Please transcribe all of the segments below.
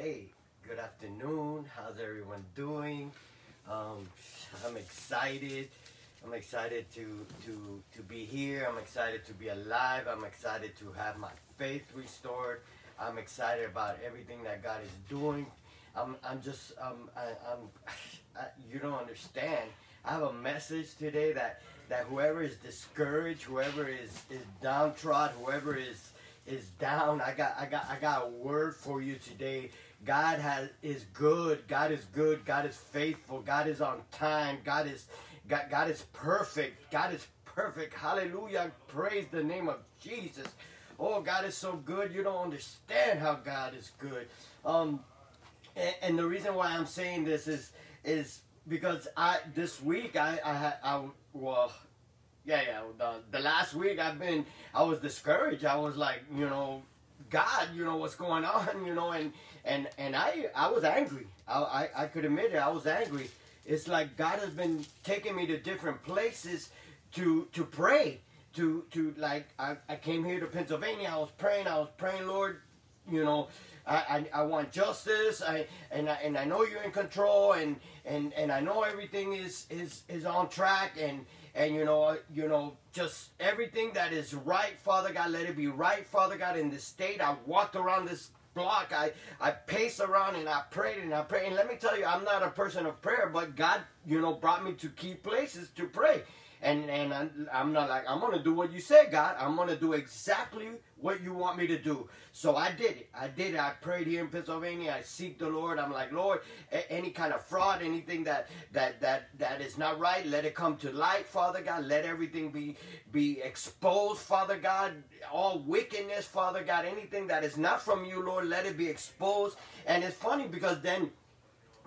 Hey, good afternoon. How's everyone doing? Um, I'm excited. I'm excited to, to, to be here. I'm excited to be alive. I'm excited to have my faith restored. I'm excited about everything that God is doing. I'm, I'm just, um, I, I'm, I, you don't understand. I have a message today that, that whoever is discouraged, whoever is, is downtrodden, whoever is, is down, I got, I got, I got a word for you today. God has is good. God is good. God is faithful. God is on time. God is, God, God is perfect. God is perfect. Hallelujah. Praise the name of Jesus. Oh, God is so good. You don't understand how God is good. Um, and, and the reason why I'm saying this is is because I this week I I I well yeah yeah the, the last week I've been I was discouraged. I was like you know God you know what's going on you know and and and I I was angry. I I, I could admit it. I was angry. It's like God has been taking me to different places to to pray to to like I, I came here to Pennsylvania. I was praying. I was praying, Lord, you know, I, I, I want justice. I and I and I know you're in control, and and and I know everything is is is on track, and and you know you know just everything that is right, Father God, let it be right, Father God. In this state, I walked around this block. I I paced around and I prayed and I prayed. And let me tell you, I'm not a person of prayer, but God, you know, brought me to key places to pray and and I'm, not like I'm gonna do what you said, God. I'm gonna do exactly what you want me to do. So I did it. I did it. I prayed here in Pennsylvania. I seek the Lord. I'm like, Lord, any kind of fraud, anything that that that that is not right, let it come to light, Father God. Let everything be be exposed, Father God. All wickedness, Father God. Anything that is not from you, Lord, let it be exposed. And it's funny because then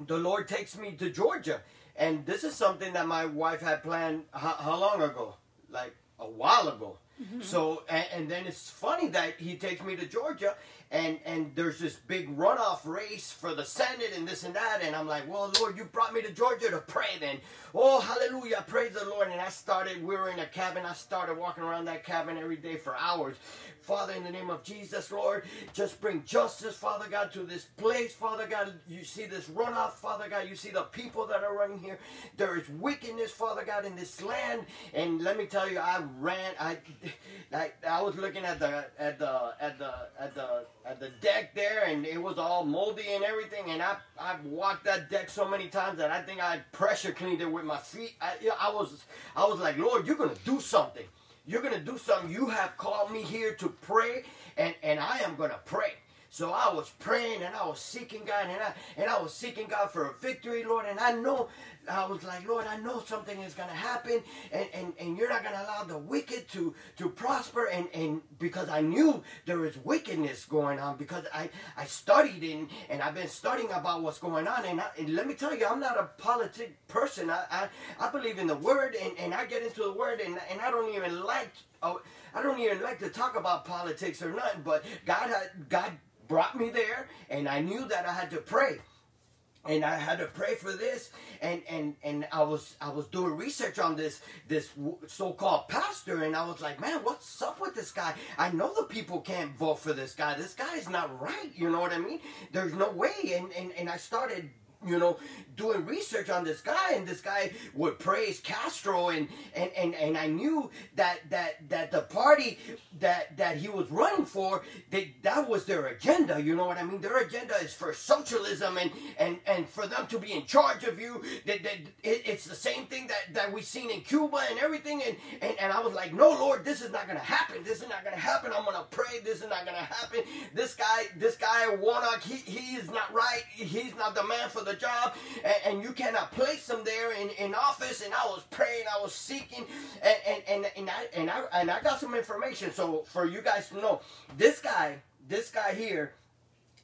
the Lord takes me to Georgia and this is something that my wife had planned how, how long ago? Like a while ago. Mm-hmm. So, and, and, then it's funny that he takes me to Georgia and, and there's this big runoff race for the Senate and this and that. And I'm like, well, Lord, you brought me to Georgia to pray then. Oh, hallelujah. Praise the Lord. And I started, we were in a cabin. I started walking around that cabin every day for hours. Father, in the name of Jesus, Lord, just bring justice, Father God, to this place, Father God. You see this runoff, Father God. You see the people that are running here. There is wickedness, Father God, in this land. And let me tell you, I ran. I, I, I was looking at the at the at the at the at the deck there, and it was all moldy and everything. And I I walked that deck so many times that I think I pressure cleaned it with my feet. I, I was I was like, Lord, you're gonna do something. You're going to do something. You have called me here to pray, and, and I am going to pray. So I was praying and I was seeking God and I and I was seeking God for a victory, Lord. And I know I was like, Lord, I know something is gonna happen and, and, and you're not gonna allow the wicked to to prosper and, and because I knew there is wickedness going on because I, I studied and, and I've been studying about what's going on and, I, and let me tell you I'm not a politic person. I, I, I believe in the word and, and I get into the word and, and I don't even like oh, I don't even like to talk about politics or nothing, but God God brought me there and I knew that I had to pray and I had to pray for this, and and and I was I was doing research on this this so-called pastor, and I was like, man, what's up with this guy? I know the people can't vote for this guy. This guy is not right. You know what I mean? There's no way, and and and I started you know, doing research on this guy, and this guy would praise Castro, and and and, and I knew that that that the party that that he was running for, they, that was their agenda. You know what I mean? Their agenda is for socialism and and and for them to be in charge of you. That, that it, it's the same thing that that we've seen in Cuba and everything. And, and and I was like, no, Lord, this is not gonna happen. This is not gonna happen. I'm gonna pray. This is not gonna happen. This guy, this guy Warnock, he he is not right. He's not the man for the job and, and you cannot place them there in, in office. And I was praying, I was seeking, and, and, and, and, I, and, I, and I got some information. So for you guys to know, this guy, this guy here,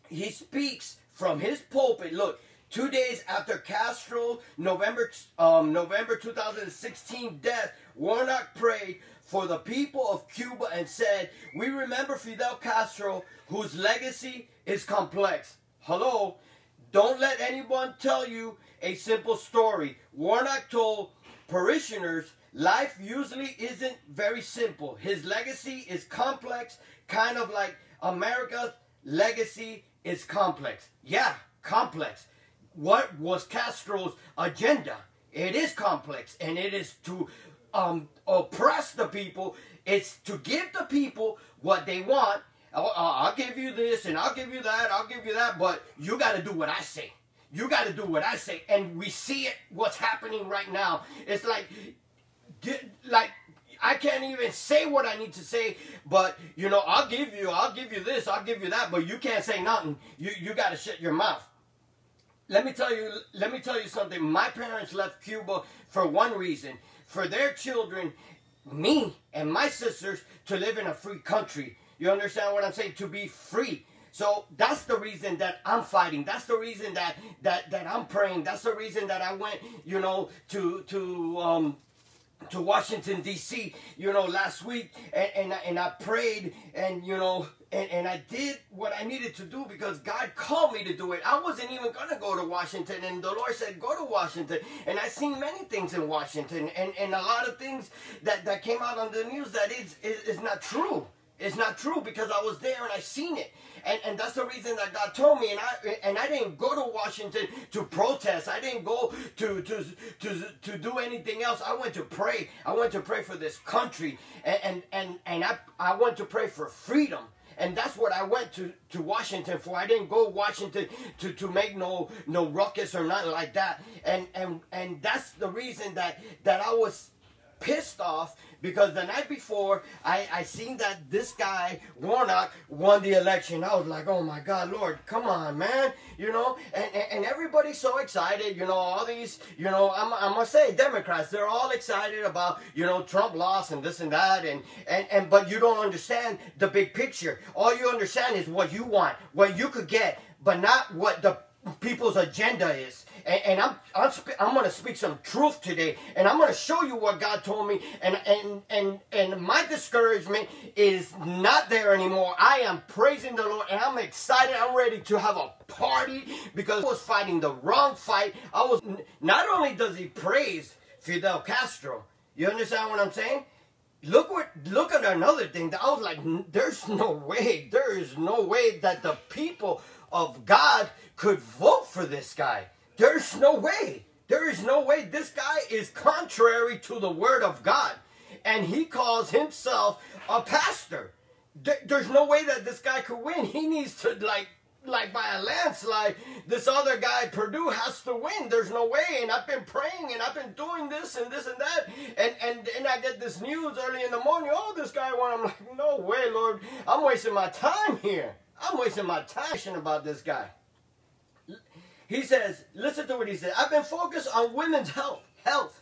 he speaks from his pulpit. Look, two days after Castro November um, November 2016 death, Warnock prayed for the people of Cuba and said, "We remember Fidel Castro, whose legacy is complex." Hello, don't let anyone tell you a simple story. Warnock told parishioners life usually isn't very simple. His legacy is complex, kind of like America's legacy is complex. Yeah, complex. What was Castro's agenda? It is complex and it is to um, oppress the people. It's to give the people what they want. I'll, I'll give you this and I'll give you that. I'll give you that. But you got to do what I say. You got to do what I say. And we see it, what's happening right now. It's like, like, I can't even say what I need to say, but you know, I'll give you, I'll give you this, I'll give you that, but you can't say nothing. You you got to shut your mouth. Let me tell you, let me tell you something. My parents left Cuba for one reason, for their children, me and my sisters to live in a free country. You understand what I'm saying? To be free. So that's the reason that I'm fighting. That's the reason that that that I'm praying. That's the reason that I went, you know, to to um to Washington D.C. You know, last week, and and, and I prayed, and you know, and, and I did what I needed to do because God called me to do it. I wasn't even gonna go to Washington, and the Lord said, "Go to Washington." And I seen many things in Washington, and and a lot of things that that came out on the news that is is, is not true. It's not true because I was there and I seen it. And, and that's the reason that God told me. And I and I didn't go to Washington to protest. I didn't go to to to, to do anything else. I went to pray. I went to pray for this country. And and and, and I, I went to pray for freedom. And that's what I went to, to Washington for. I didn't go Washington to, to make no no ruckus or nothing like that. And and and that's the reason that that I was pissed off because the night before I, I seen that this guy Warnock won the election. I was like, oh my God, Lord, come on, man, you know, and, and, and everybody's so excited, you know, all these, you know, I'm, I'm gonna say Democrats, they're all excited about, you know, Trump lost and this and that, and, and, and but you don't understand the big picture. All you understand is what you want, what you could get, but not what the people's agenda is and, and I'm I'm, I'm going to speak some truth today, and I'm going to show you what God told me, and and and and my discouragement is not there anymore. I am praising the Lord, and I'm excited. I'm ready to have a party because I was fighting the wrong fight. I was not only does he praise Fidel Castro, you understand what I'm saying? look what look at another thing i was like there's no way there is no way that the people of god could vote for this guy there's no way. There is no way. This guy is contrary to the word of God. And he calls himself a pastor. There's no way that this guy could win. He needs to, like, like by a landslide, this other guy, Perdue, has to win. There's no way. And I've been praying and I've been doing this and this and that. And and then I get this news early in the morning. Oh, this guy won. I'm like, no way, Lord. I'm wasting my time here. I'm wasting my time about this guy. He says, listen to what he said. I've been focused on women's health. Health.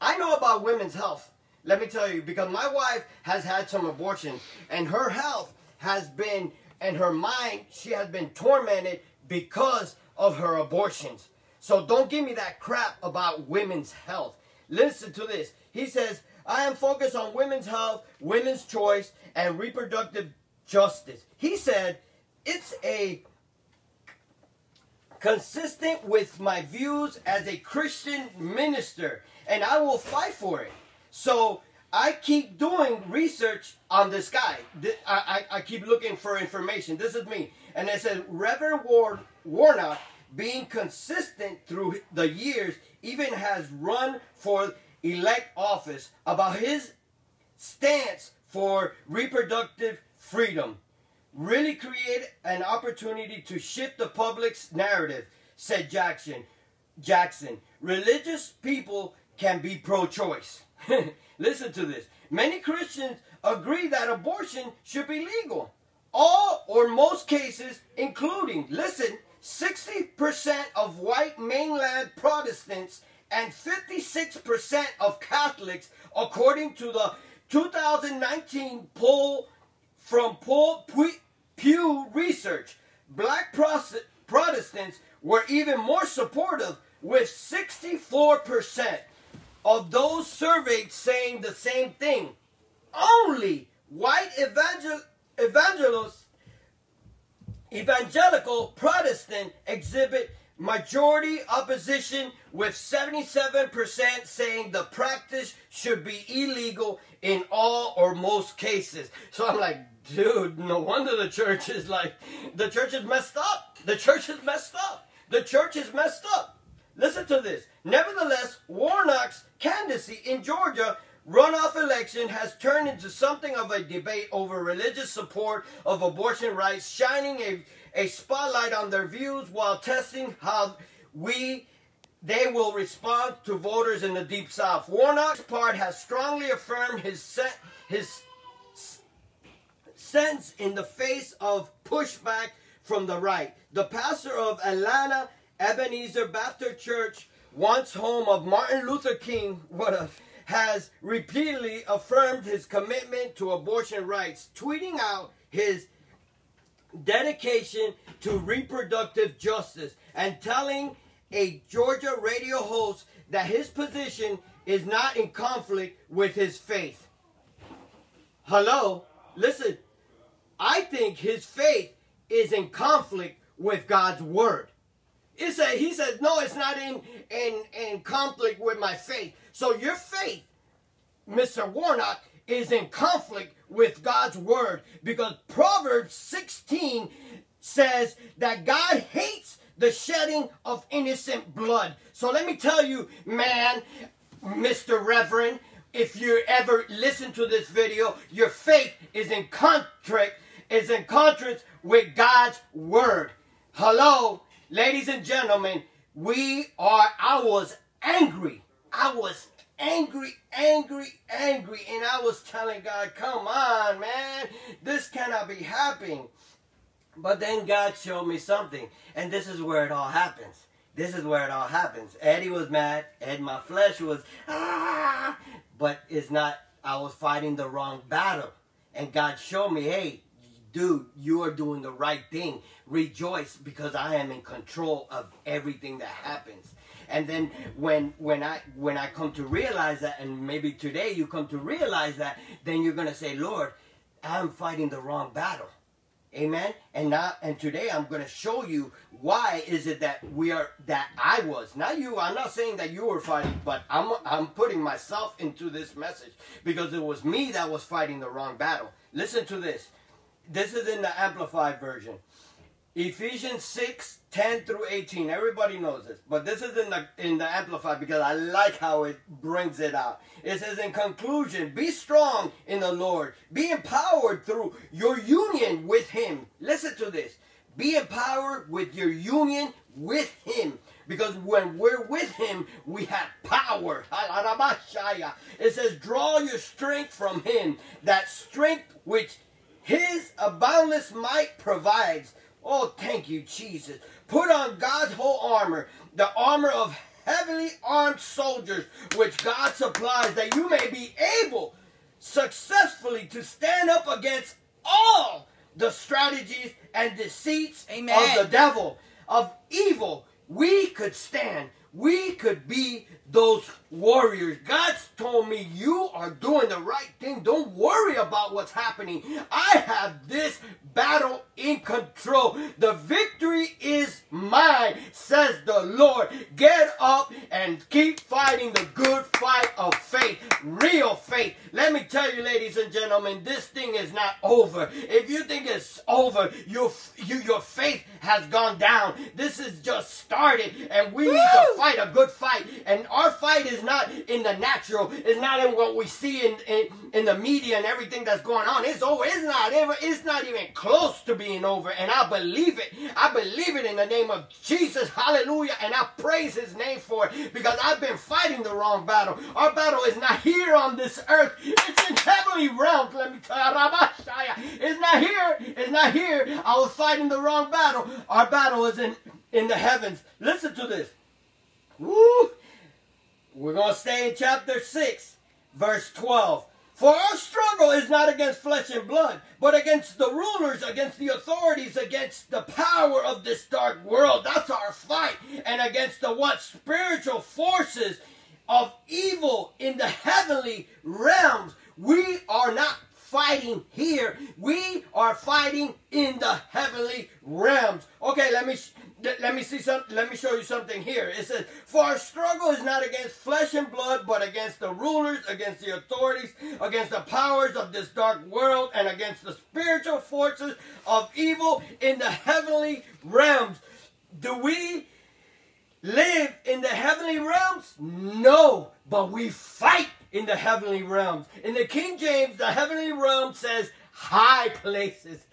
I know about women's health. Let me tell you, because my wife has had some abortions, and her health has been, and her mind, she has been tormented because of her abortions. So don't give me that crap about women's health. Listen to this. He says, I am focused on women's health, women's choice, and reproductive justice. He said, it's a consistent with my views as a Christian minister, and I will fight for it. So I keep doing research on this guy. I, I, I keep looking for information. This is me. And it says Reverend Ward, Warnock, being consistent through the years, even has run for elect office about his stance for reproductive freedom really create an opportunity to shift the public's narrative, said Jackson. Jackson, religious people can be pro-choice. Listen to this. Many Christians agree that abortion should be legal. All or most cases, including, listen, 60% of white mainline Protestants and 56% of Catholics, according to the 2019 poll from Paul Pew Research, black Protestants were even more supportive, with 64% of those surveyed saying the same thing. Only white evangel evangelists, evangelical Protestant exhibit majority opposition with 77% saying the practice should be illegal in all or most cases. So I'm like, dude, no wonder the church is like, the church is messed up. The church is messed up. The church is messed up. Listen to this. Nevertheless, Warnock's candidacy in Georgia runoff election has turned into something of a debate over religious support of abortion rights, shining a, a spotlight on their views while testing how we they will respond to voters in the deep south. Warnock's part has strongly affirmed his set his sense in the face of pushback from the right. The pastor of Atlanta Ebenezer Baptist Church, once home of Martin Luther King, what a has repeatedly affirmed his commitment to abortion rights, tweeting out his dedication to reproductive justice and telling a Georgia radio host that his position is not in conflict with his faith. Hello? Listen, I think his faith is in conflict with God's word. It said, he says, no, it's not in, in, in conflict with my faith. So your faith, Mr. Warnock, is in conflict with God's word because Proverbs 16 says that God hates the shedding of innocent blood. So let me tell you, man, Mr. Reverend, if you ever listen to this video, your faith is in contract, is in contrast with God's word. Hello? Ladies and gentlemen, we are, I was angry. I was angry, angry, angry. And I was telling God, come on, man. This cannot be happening. But then God showed me something. And this is where it all happens. This is where it all happens. Eddie was mad. and my flesh was, ah. But it's not, I was fighting the wrong battle. And God showed me, hey, dude, you are doing the right thing. Rejoice because I am in control of everything that happens. And then when when I when I come to realize that, and maybe today you come to realize that, then you're gonna say, Lord, I'm fighting the wrong battle. Amen. And now and today I'm going to show you why is it that we are that I was not you. I'm not saying that you were fighting, but I'm I'm putting myself into this message because it was me that was fighting the wrong battle. Listen to this. This is in the Amplified version. Ephesians 6, 10 through 18. Everybody knows this. But this is in the in the Amplified because I like how it brings it out. It says, in conclusion, be strong in the Lord. Be empowered through your union with Him. Listen to this. Be empowered with your union with Him. Because when we're with Him, we have power. It says, draw your strength from Him. That strength which his boundless might provides. Oh, thank you, Jesus. Put on God's whole armor, the armor of heavily armed soldiers, which God supplies, that you may be able successfully to stand up against all the strategies and deceits Amen. of the devil, of evil. We could stand. We could be those warriors. God's told me you are doing the right thing. Don't worry about what's happening. I have this battle in control. The victory is mine, says the Lord. Get up and keep fighting the good fight of faith, real faith. Let me tell you, ladies and gentlemen, this thing is not over. If you think it's over, your, you, your faith has gone down. This is just started, and we Woo! need to fight a good fight. And our fight is not in the natural. It's not in what we see in, in, in the media and everything that's going on. It's over. It's not ever. It's not even close to being over. And I believe it. I believe it in the name of Jesus. Hallelujah. And I praise his name for it because I've been fighting the wrong battle. Our battle is not here on this earth. It's in heavenly realms. Let me tell you. It's not here. It's not here. I was fighting the wrong battle. Our battle is in, in the heavens. Listen to this. Woo! We're going to stay in chapter 6, verse 12. For our struggle is not against flesh and blood, but against the rulers, against the authorities, against the power of this dark world. That's our fight. And against the what? Spiritual forces of evil in the heavenly realms. We are not fighting here. We are fighting in the heavenly realms. Okay, let me let me see some. Let me show you something here. It says, "For our struggle is not against flesh and blood, but against the rulers, against the authorities, against the powers of this dark world, and against the spiritual forces of evil in the heavenly realms." Do we live in the heavenly realms? No, but we fight in the heavenly realms. In the King James, the heavenly realm says high places.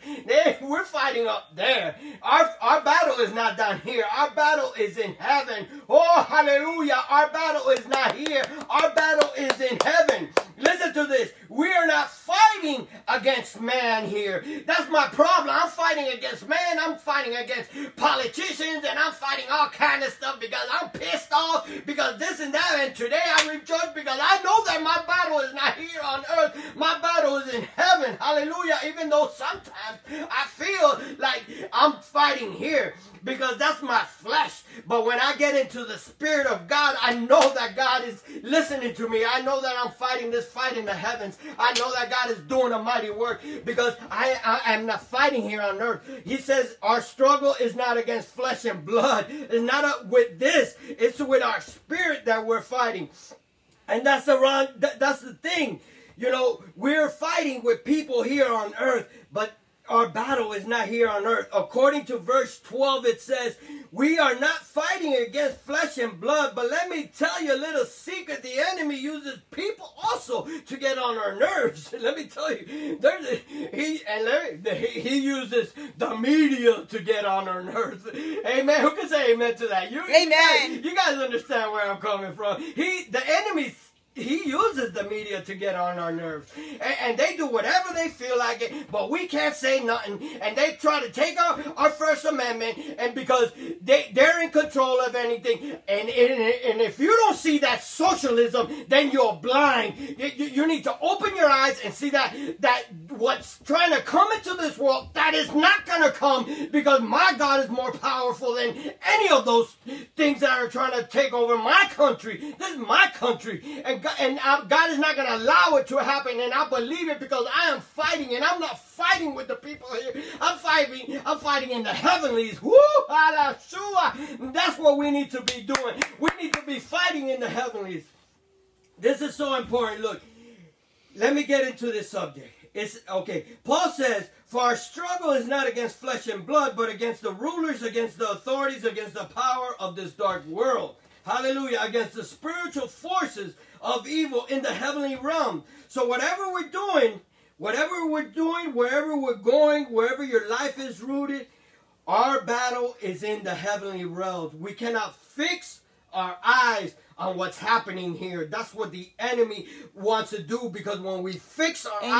We're fighting up there. Our, our battle is not down here. Our battle is in heaven. Oh, hallelujah. Our battle is not here. Our battle is in heaven. Listen to this. We are not fighting against man here. That's my problem. I'm fighting against man. I'm fighting against politicians and I'm fighting all kind of stuff because I'm pissed off because this and that. And today I rejoice because I know that my battle is not here on earth. My battle is in heaven. Hallelujah. Even though sometimes I feel like I'm fighting here because that's my flesh. But when I get into the Spirit of God, I know that God is listening to me. I know that I'm fighting this fight in the heavens. I know that God is doing a mighty work because I, I am not fighting here on earth. He says our struggle is not against flesh and blood. It's not a, with this. It's with our spirit that we're fighting. And that's the wrong, that, that's the thing. You know, we're fighting with people here on earth, but our battle is not here on earth. According to verse 12, it says, We are not fighting against flesh and blood, but let me tell you a little secret. The enemy uses people also to get on our nerves. let me tell you, there's a, he and me, he uses the media to get on our nerves. Amen. Who can say amen to that? You, amen. You guys, you guys understand where I'm coming from. He, the enemy he uses the media to get on our nerves. And, and, they do whatever they feel like it, but we can't say nothing. And they try to take our, our First Amendment, and because they, they're in control of anything. And, and, and if you don't see that socialism, then you're blind. You, you, you need to open your eyes and see that, that what's trying to come into this world, that is not going to come because my God is more powerful than any of those things that are trying to take over my country. This is my country. And and I, God is not going to allow it to happen. And I believe it because I am fighting, and I'm not fighting with the people here. I'm fighting. I'm fighting in the heavenlies. Woo! That's what we need to be doing. We need to be fighting in the heavenlies. This is so important. Look, let me get into this subject. It's okay. Paul says, For our struggle is not against flesh and blood, but against the rulers, against the authorities, against the power of this dark world. Hallelujah. Against the spiritual forces of evil in the heavenly realm. So whatever we're doing, whatever we're doing, wherever we're going, wherever your life is rooted, our battle is in the heavenly realms. We cannot fix our eyes on what's happening here. That's what the enemy wants to do because when we fix our Amen.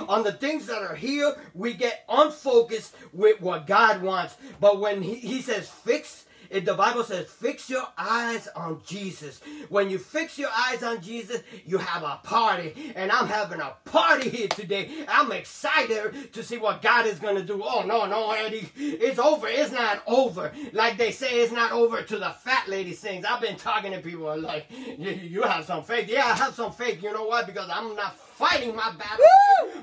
eyes on the things that are here, we get unfocused with what God wants. But when he, he says fix the Bible says, fix your eyes on Jesus. When you fix your eyes on Jesus, you have a party. And I'm having a party here today. I'm excited to see what God is going to do. Oh, no, no, Eddie. It's over. It's not over. Like they say, it's not over to the fat lady sings. I've been talking to people like, you have some faith. Yeah, I have some faith. You know what? Because I'm not fighting my battle.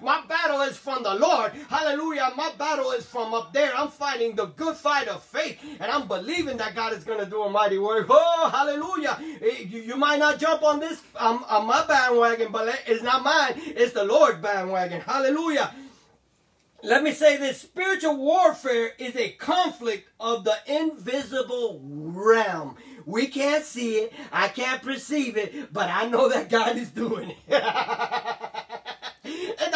My battle is from the Lord. Hallelujah. My battle is from up there. I'm fighting the good fight of faith. And I'm believing that God is going to do a mighty work. Oh, hallelujah. Eh, you might not jump on this, um, on my bandwagon, but it's not mine. It's the Lord's bandwagon. Hallelujah. Let me say this spiritual warfare is a conflict of the invisible realm. We can't see it, I can't perceive it, but I know that God is doing it.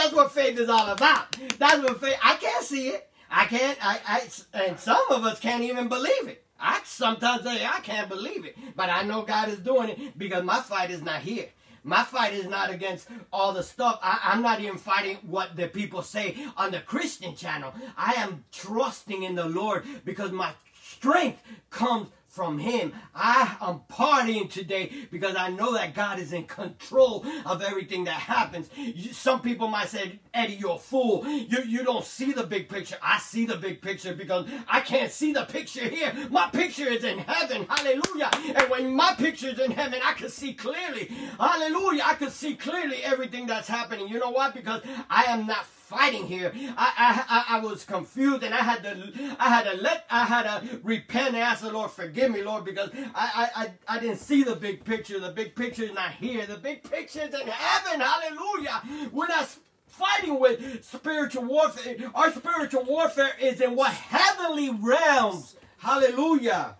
that's what faith is all about. That's what faith, I can't see it. I can't, I, I, and some of us can't even believe it. I sometimes say, I can't believe it, but I know God is doing it because my fight is not here. My fight is not against all the stuff. I, am not even fighting what the people say on the Christian channel. I am trusting in the Lord because my strength comes from him. I am partying today because I know that God is in control of everything that happens. some people might say, Eddie, you're a fool. You, you don't see the big picture. I see the big picture because I can't see the picture here. My picture is in heaven. Hallelujah. And when my picture is in heaven, I can see clearly. Hallelujah. I can see clearly everything that's happening. You know what? Because I am not fighting here. I, I, I, was confused and I had to, I had to let, I had to repent and ask the Lord, forgive me, Lord, because I, I, I, I didn't see the big picture. The big picture is not here. The big picture is in heaven. Hallelujah. We're not fighting with spiritual warfare. Our spiritual warfare is in what heavenly realms. Hallelujah.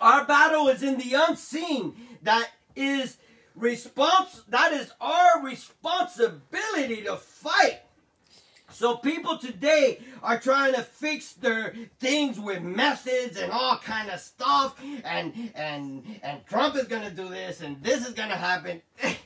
Our battle is in the unseen. That is response that is our responsibility to fight. So people today are trying to fix their things with methods and all kind of stuff and and and Trump is to do this and this is to happen.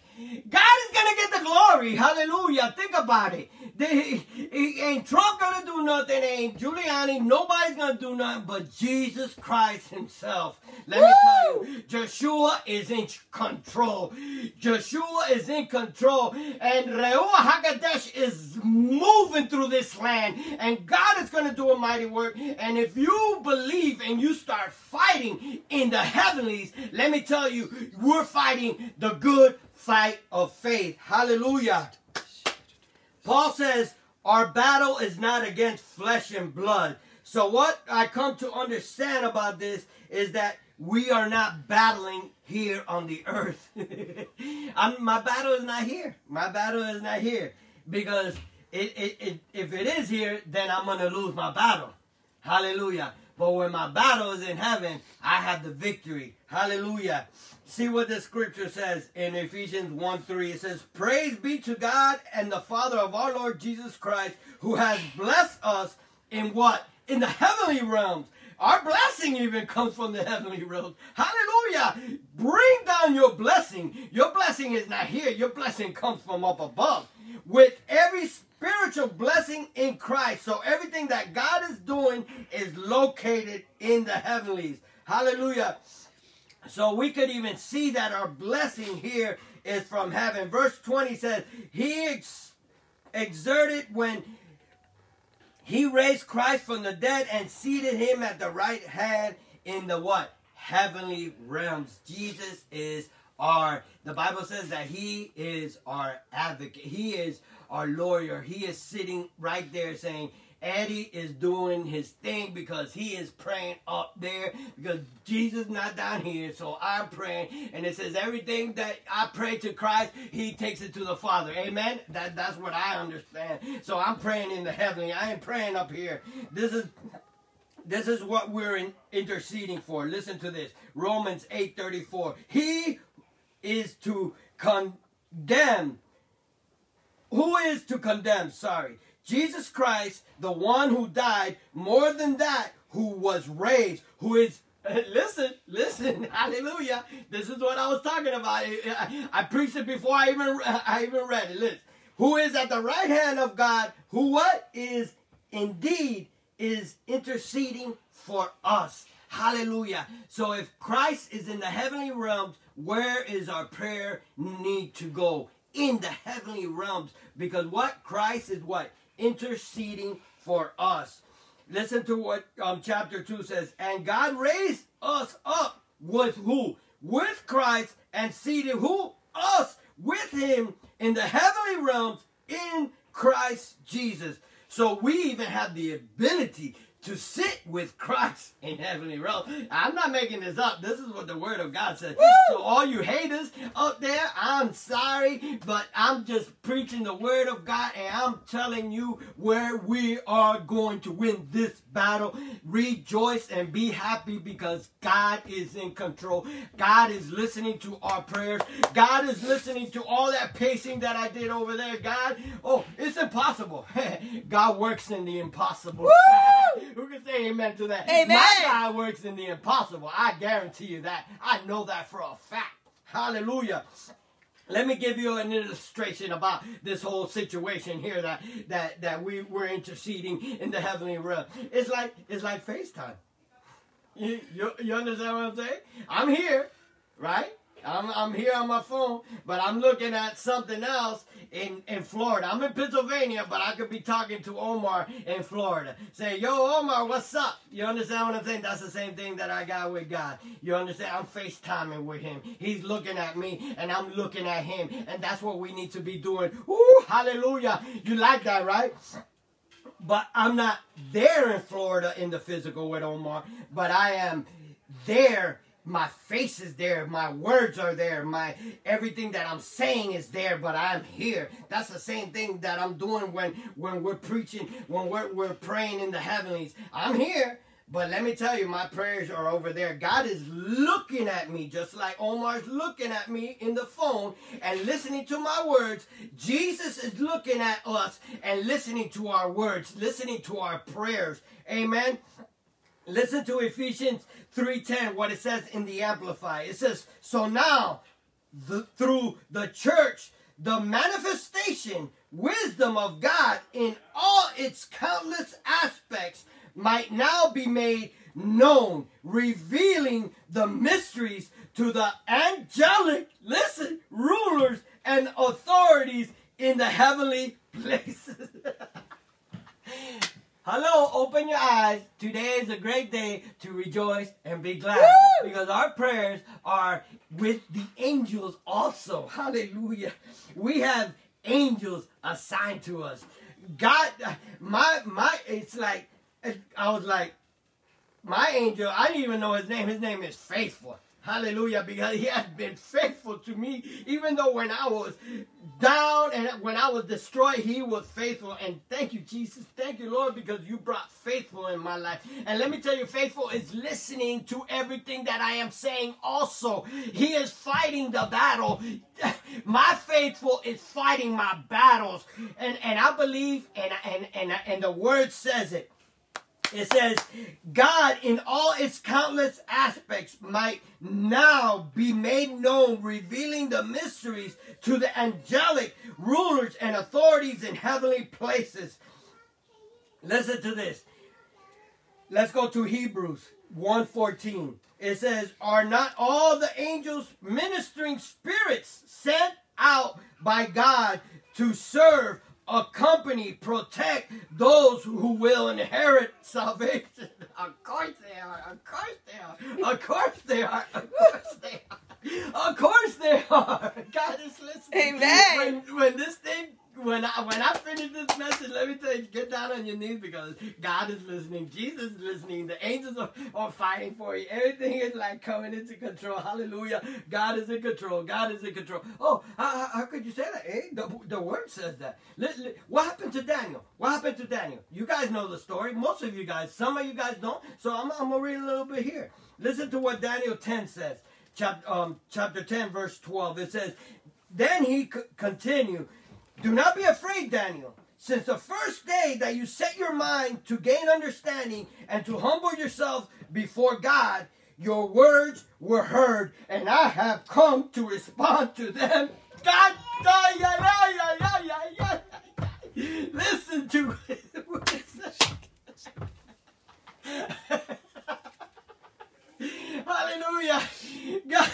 God is going to get the glory. Hallelujah. Think about it. They, ain't Trump going to do nothing. Ain't Giuliani. Nobody's going to do nothing but Jesus Christ himself. Let Woo! me tell you, Joshua is in control. Joshua is in control. And Ruach HaKodesh is moving through this land. And God is going to do a mighty work. And if you believe and you start fighting in the heavenlies, let me tell you, we're fighting the good fight of faith. Hallelujah. Paul says, our battle is not against flesh and blood. So what I come to understand about this is that we are not battling here on the earth. my battle is not here. My battle is not here. Because it, it, it, if it is here, then I'm going to lose my battle. Hallelujah. But when my battle is in heaven, I have the victory. Hallelujah. See what the scripture says in Ephesians 1 3. It says, Praise be to God and the Father of our Lord Jesus Christ, who has blessed us in what? In the heavenly realms. Our blessing even comes from the heavenly realms. Hallelujah. Bring down your blessing. Your blessing is not here. Your blessing comes from up above. With every spiritual blessing in Christ. So everything that God is doing is located in the heavenlies. Hallelujah. So we could even see that our blessing here is from heaven. Verse 20 says, He ex exerted when he raised Christ from the dead and seated him at the right hand in the what? Heavenly realms. Jesus is our, the Bible says that he is our advocate. He is our lawyer. He is sitting right there saying, Eddie is doing his thing because he is praying up there because Jesus not down here. So I'm praying. And it says everything that I pray to Christ, he takes it to the Father. Amen. That, that's what I understand. So I'm praying in the heavenly. I ain't praying up here. This is this is what we're in, interceding for. Listen to this. Romans 8:34. He is to condemn. Who is to condemn? Sorry. Jesus Christ, the one who died, more than that, who was raised, who is listen, listen, hallelujah. This is what I was talking about. I, I, preached it before I even I even read it. Listen. Who is at the right hand of God, who what is indeed is interceding for us. Hallelujah. So if Christ is in the heavenly realms, where is our prayer need to go? In the heavenly realms. Because what? Christ is what? Interceding for us. Listen to what um, chapter 2 says. And God raised us up with who? With Christ and seated who? Us with him in the heavenly realms in Christ Jesus. So we even have the ability to sit with Christ in heavenly realms. I'm not making this up. This is what the word of God says. Woo! So all you haters up there, I'm sorry, but I'm just preaching the word of God and I'm telling you where we are going to win this battle. Rejoice and be happy because God is in control. God is listening to our prayers. God is listening to all that pacing that I did over there. God, oh, it's impossible. God works in the impossible. Who can say amen to that? Amen. My God works in the impossible. I guarantee you that. I know that for a fact. Hallelujah. Let me give you an illustration about this whole situation here that that that we were interceding in the heavenly realm. It's like it's like FaceTime. You, you, you understand what I'm saying? I'm here, right? I'm, I'm here on my phone, but I'm looking at something else in, in Florida. I'm in Pennsylvania, but I could be talking to Omar in Florida. Say, yo, Omar, what's up? You understand what I'm saying? That's the same thing that I got with God. You understand? I'm FaceTiming with him. He's looking at me, and I'm looking at him. And that's what we need to be doing. Ooh, hallelujah. You like that, right? But I'm not there in Florida in the physical with Omar, but I am there my face is there my words are there my everything that i'm saying is there but i'm here that's the same thing that i'm doing when when we're preaching when we're, we're praying in the heavenlies i'm here but let me tell you, my prayers are over there. God is looking at me just like Omar's looking at me in the phone and listening to my words. Jesus is looking at us and listening to our words, listening to our prayers. Amen. Listen to Ephesians 3.10, what it says in the Amplify. It says, So now, the, through the church, the manifestation, wisdom of God in all its countless aspects might now be made known, revealing the mysteries to the angelic, listen, rulers and authorities in the heavenly places. Hello, open your eyes. Today is a great day to rejoice and be glad Woo! because our prayers are with the angels also. Hallelujah. We have angels assigned to us. God, my, my, it's like, I was like, my angel, I didn't even know his name. His name is Faithful. Hallelujah, because he has been faithful to me. Even though when I was down and when I was destroyed, he was faithful. And thank you, Jesus. Thank you, Lord, because you brought faithful in my life. And let me tell you, faithful is listening to everything that I am saying also. He is fighting the battle. My faithful is fighting my battles. And, and I believe, and, and, and, and the word says it it says, God in all its countless aspects might now be made known, revealing the mysteries to the angelic rulers and authorities in heavenly places. Listen to this. Let's go to Hebrews 1:14. It says, Are not all the angels ministering spirits sent out by God to serve accompany, protect those who will inherit salvation. Of course they are. Of course they are. Of course they are. Of course they are. Of course they are. God is listening. Amen. When, when this thing when I when I finish this message, let me tell you, get down on your knees because God is listening, Jesus is listening, the angels are, are fighting for you. Everything is like coming into control. Hallelujah. God is in control. God is in control. Oh, how, how could you say that? Eh? The, the word says that. what happened to Daniel? What happened to Daniel? You guys know the story. Most of you guys, some of you guys don't. So I'm, I'm to read a little bit here. Listen to what Daniel 10 says. Chapter, um, chapter 10, verse 12. It says, Then he continued do not be afraid, Daniel. Since the first day that you set your mind to gain understanding and to humble yourself before God, your words were heard, and I have come to respond to them. God, listen to it. Hallelujah. God.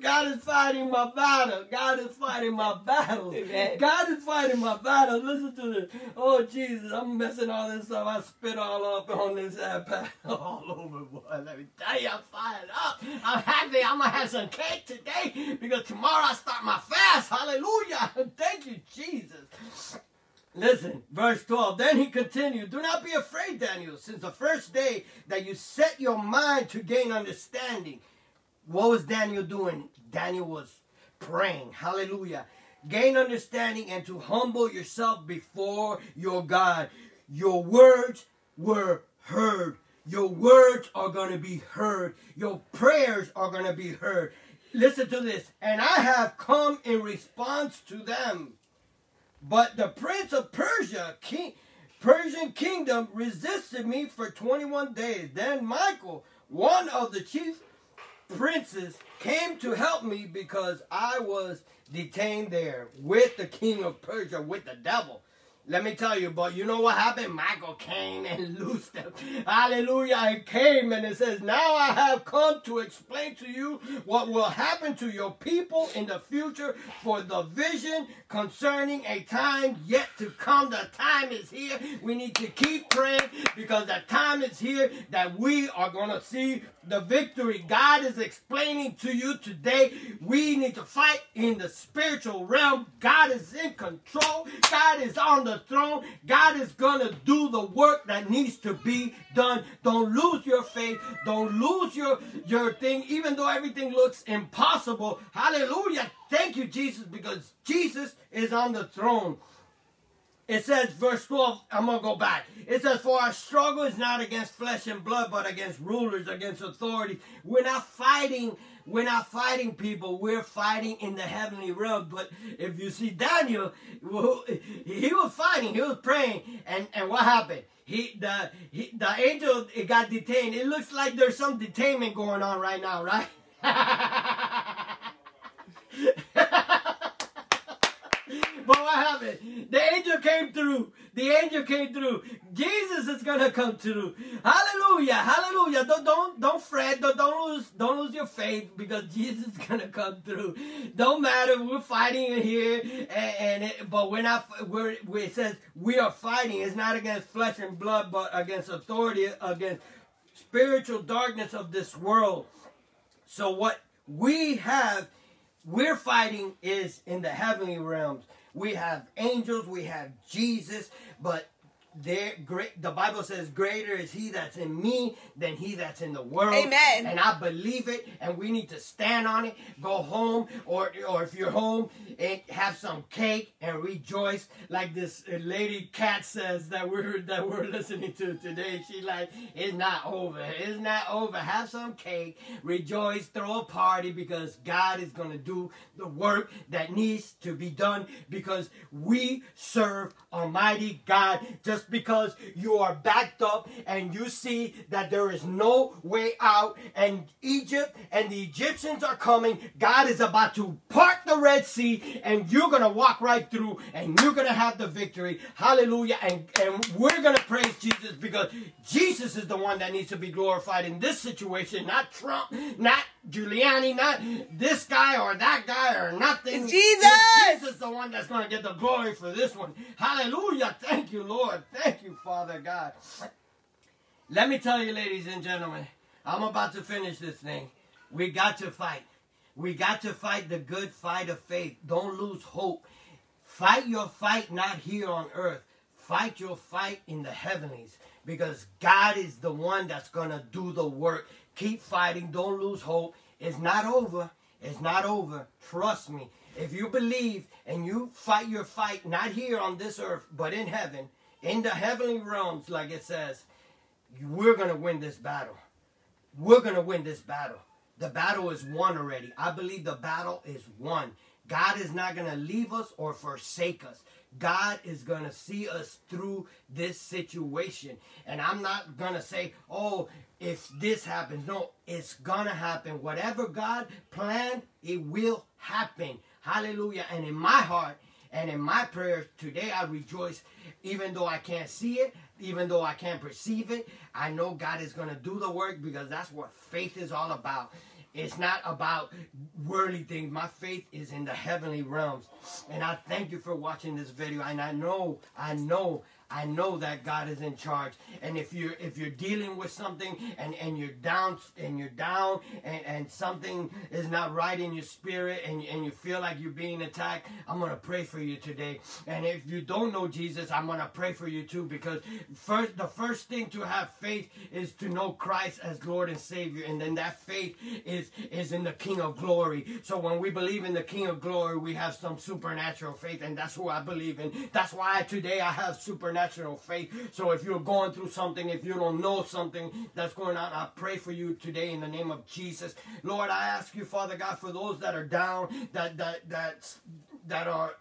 God is fighting my battle. God is fighting my battle. God is fighting my battle. Listen to this. Oh, Jesus, I'm messing all this up. I spit all up on this iPad all over, boy. Let me tell you, I'm fired up. I'm happy. I'm going to have some cake today because tomorrow I start my fast. Hallelujah. Thank you, Jesus. Listen, verse 12. Then he continued, Do not be afraid, Daniel, since the first day that you set your mind to gain understanding what was Daniel doing? Daniel was praying. Hallelujah. Gain understanding and to humble yourself before your God. Your words were heard. Your words are going to be heard. Your prayers are going to be heard. Listen to this. And I have come in response to them. But the prince of Persia, king, Persian kingdom, resisted me for 21 days. Then Michael, one of the chief princes came to help me because I was detained there with the king of Persia, with the devil. Let me tell you, but you know what happened? Michael came and loosed them. Hallelujah. He came and it says, Now I have come to explain to you what will happen to your people in the future for the vision concerning a time yet to come. The time is here. We need to keep praying because the time is here that we are going to see the victory. God is explaining to you today. We need to fight in the spiritual realm. God is in control. God is on the throne. God is going to do the work that needs to be done. Don't lose your faith. Don't lose your, your thing, even though everything looks impossible. Hallelujah. Thank you, Jesus, because Jesus is on the throne. It says, verse 12, I'm going to go back. It says, For our struggle is not against flesh and blood, but against rulers, against authorities. We're not fighting we're not fighting people. We're fighting in the heavenly realm. But if you see Daniel, he was fighting. He was praying. And, and what happened? He the he, the angel it got detained. It looks like there's some detainment going on right now, right? But what happened? The angel came through. The angel came through. Jesus is gonna come through. Hallelujah. Hallelujah. Don't don't don't fret. Don't, don't lose don't lose your faith because Jesus is gonna come through. Don't matter. We're fighting here, and, and it, but we're not. We're, we it says we are fighting. It's not against flesh and blood, but against authority, against spiritual darkness of this world. So what we have we're fighting is in the heavenly realms. We have angels, we have Jesus, but there great the bible says greater is he that's in me than he that's in the world. Amen. And i believe it and we need to stand on it go home or or if you're home and have some cake and rejoice. Like this lady cat says that we're that we're listening to today she like it's not over it's not over have some cake rejoice throw a party because god is going to do the work that needs to be done because we serve almighty god just because you are backed up and you see that there is no way out and Egypt and the Egyptians are coming. God is about to part the Red Sea and you're going to walk right through and you're going to have the victory. Hallelujah. And, and we're going to praise Jesus because Jesus is the one that needs to be glorified in this situation, not Trump, not Giuliani, not this guy or that guy or nothing. It's Jesus. It's Jesus the one that's going to get the glory for this one. Hallelujah. Thank you, Lord. Thank you, Father God. Let me tell you, ladies and gentlemen, I'm about to finish this thing. We got to fight. We got to fight the good fight of faith. Don't lose hope. Fight your fight not here on earth. Fight your fight in the heavenlies because God is the one that's going to do the work. Keep fighting. Don't lose hope. It's not over. It's not over. Trust me. If you believe and you fight your fight, not here on this earth, but in heaven, in the heavenly realms, like it says, we're going to win this battle. We're going to win this battle. The battle is won already. I believe the battle is won. God is not going to leave us or forsake us. God is going to see us through this situation. And I'm not going to say, oh, if this happens. No, it's going to happen. Whatever God planned, it will happen. Hallelujah. And in my heart and in my prayers today, I rejoice, even though I can't see it, even though I can't perceive it. I know God is going to do the work because that's what faith is all about. It's not about worldly things. My faith is in the heavenly realms. And I thank you for watching this video. And I know, I know I know that God is in charge. And if you're if you're dealing with something and, and you're down and you're down and, and something is not right in your spirit and, and you feel like you're being attacked, I'm gonna pray for you today. And if you don't know Jesus, I'm gonna pray for you too because first the first thing to have faith is to know Christ as Lord and Savior. And then that faith is is in the King of Glory. So when we believe in the King of Glory, we have some supernatural faith, and that's who I believe in. That's why today I have supernatural supernatural faith. So if you're going through something, if you don't know something that's going on, I pray for you today in the name of Jesus. Lord, I ask you, Father God, for those that are down, that that that that are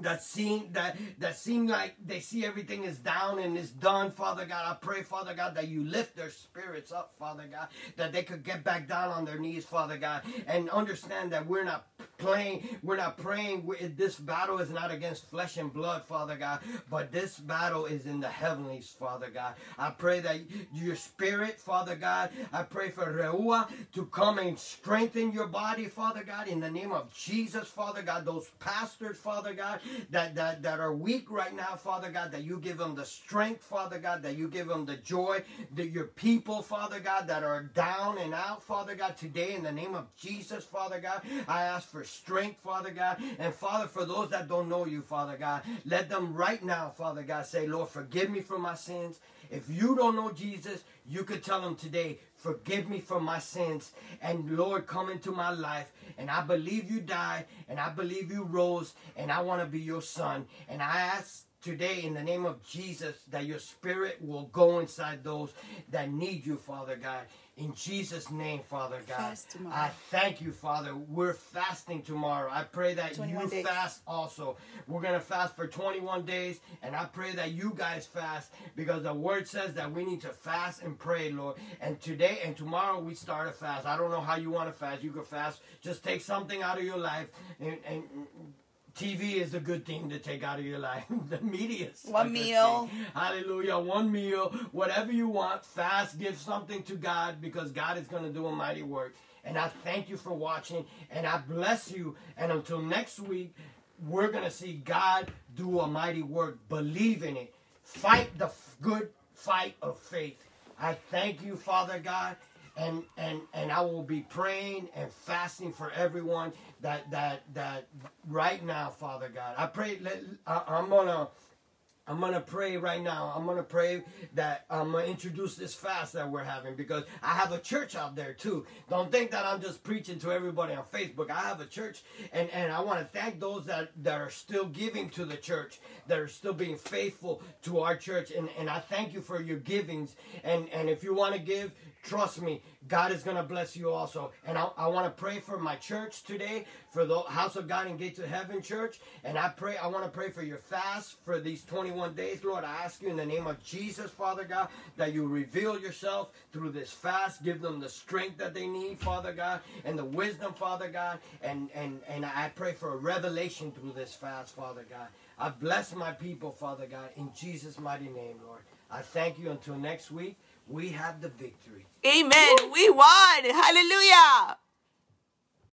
that seem that that seem like they see everything is down and is done father god i pray father god that you lift their spirits up father god that they could get back down on their knees father god and understand that we're not playing, we're not praying. this battle is not against flesh and blood, Father God, but this battle is in the heavenlies, Father God. I pray that your spirit, Father God, I pray for Ruach to come and strengthen your body, Father God, in the name of Jesus, Father God. Those pastors, Father God, that, that, that are weak right now, Father God, that you give them the strength, Father God, that you give them the joy, that your people, Father God, that are down and out, Father God, today in the name of Jesus, Father God, I ask for strength, Father God. And Father, for those that don't know you, Father God, let them right now, Father God, say, Lord, forgive me for my sins. If you don't know Jesus, you could tell him today, forgive me for my sins. And Lord, come into my life. And I believe you died. And I believe you rose. And I want to be your son. And I ask today in the name of Jesus that your spirit will go inside those that need you, Father God. In Jesus' name, Father God. I thank you, Father. We're fasting tomorrow. I pray that you days. fast also. We're going to fast for 21 days, and I pray that you guys fast because the word says that we need to fast and pray, Lord. And today and tomorrow we start a fast. I don't know how you want to fast. You can fast. Just take something out of your life and, and TV is a good thing to take out of your life. the media is one meal. Thing. Hallelujah. One meal. Whatever you want. Fast. Give something to God because God is going to do a mighty work. And I thank you for watching. And I bless you. And until next week, we're going to see God do a mighty work. Believe in it. Fight the good fight of faith. I thank you, Father God and and and I will be praying and fasting for everyone that that that right now, Father God. I pray. Let, I, I'm gonna. I'm gonna pray right now. I'm gonna pray that I'm gonna introduce this fast that we're having because I have a church out there too. Don't think that I'm just preaching to everybody on Facebook. I have a church, and and I want to thank those that that are still giving to the church, that are still being faithful to our church, and and I thank you for your givings. And and if you want to give, Trust me, God is going to bless you also. And I, I want to pray for my church today, for the House of God and Gate to Heaven church. And I pray, I want to pray for your fast for these 21 days. Lord, I ask you in the name of Jesus, Father God, that you reveal yourself through this fast. Give them the strength that they need, Father God, and the wisdom, Father God. And, and, and I pray for a revelation through this fast, Father God. I bless my people, Father God, in Jesus' mighty name, Lord. I thank you until next week we have the victory. Amen. Woo. We won. Hallelujah.